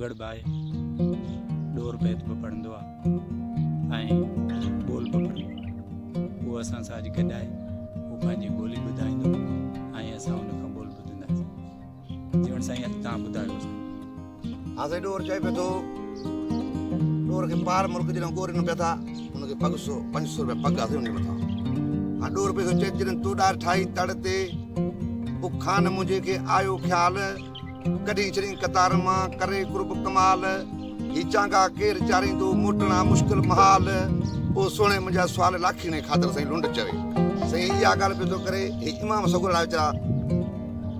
गड़बाए door बैत बि पढ़ंदो आहे ऐं ॿोल आहे उहो असां सां अॼु गॾाए उहो पंहिंजी ॿोली ॿुधाईंदो ऐं असां हुन खां ॿोल ॿुधंदासीं जीवन साईं तव्हां ॿुधायो हाणे डोर चए पियो थो। डोर खे पार मुल्क जॾहिं ॻोरिन पिया था हुनखे पग सौ पंज सौ रुपया पग आहे हुन मथां हाणे डोर पियो थो चए जॾहिं तूं ॾार ठाही तड़ ते बुखान मुंहिंजे खे आयो ख़्यालु। कढी छॾी कतार माँ करे कुर्ब कमाल। ही चांगा केरु चारींदो मोटणा मुश्किल महाल। पोइ सुहिणे मुंहिंजा सुवाल लाखीणे ख़ातिर साईं लुंड चवे। साईं इहा ॻाल्हि पियो थो करे इमाम सगुर वीचारा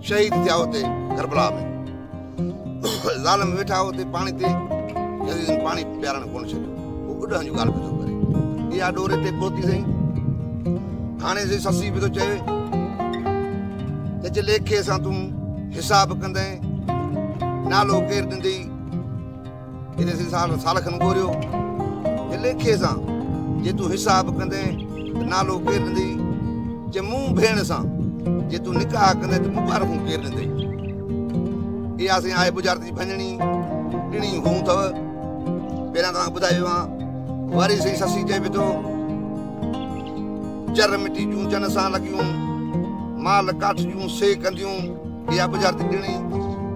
शहीद थिया हुते करबला में। ज़ालम वेठा हुते पाणी ते पाणी पीआरणु कोन छॾियो। उहो उॾण जूं ॻाल्हि पियो थो करे। इहा डोरे ते पहुती साईं। हाणे ससी पियो थो चए त लेखे सां तूं हिसाब कंदे नालो केरु ॾींदई हेॾे से साल साल खनि ॻोरियो जे लेखे सां, जे तूं हिसाब कंदे नालो केरु ॾींदई जे मूं भेण सां, जे तूं निकाह कंदे, त मुबारकूं केरु ॾींदई इहा असां आहे बुझारत जी भञणी ॾिणी हूँ अथव पहिरियाँ तव्हां ॿुधायो आहे वरी साईं ससी चए पियो थो चर मिटी जूं जन सां लॻियूं माल काठ जूं से कंदियूं, इहा बुझारत ॾिणी।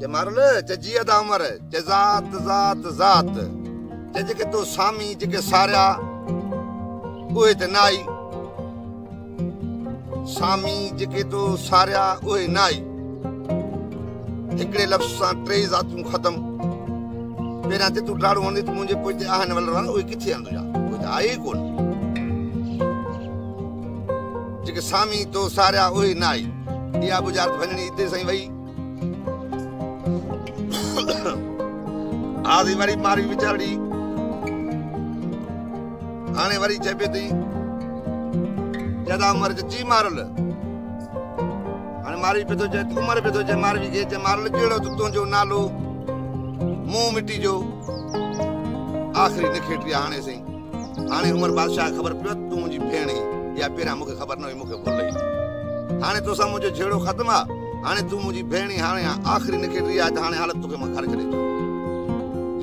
उमर जे ज़ात ज़ात ज़ात। जे जेके तो सामी जेके सारिया उहे त नाई। सामी जेके तो सारिया उहे नाई। हिकिड़े लफ़्ज़ सां टे ज़ातूं ख़तमु। पहिरियाँ ते तूं ॾाढो वञे त मुंहिंजे पोइ ते आहिनि वल उहे किथे आहिनि तुंहिंजा उहे त आहे ई कोन जेके सामी तो सारिया उहे न आई इहा बुझारत वञणी हिते साईं वई। आदि वरी मारी वीचारी। हाणे वरी पियो अथई जदा उमर जी मारल। हाणे मारी पियो थो चए उमर पियो थो चए मारवी खे चए मारल जहिड़ो त तुंहिंजो नालो। मुंहुं मिटी जो। आख़िरी निखेटी आहे हाणे साईं हाणे उमर बादशाह ख़बर पियो, तूं मुंहिंजी भेण। ई या पहिरियाँ मूंखे ख़बर न हुई, मूंखे भुल हुई हाणे तोसां मुंहिंजो जहिड़ो ख़तमु आहे हाणे तूं मुंहिंजी भेण ई हाणे आख़िरी निखेटी आहे त हाणे हालत तोखे माँ घर छॾे थो।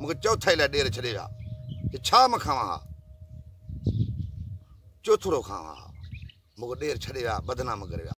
मूंखे चौथाई लाइ ॾेर छॾे विया कि छा माँ खावां हा चोथड़ो खावां हा मूंखे ॾेर छॾे विया बदनाम करे विया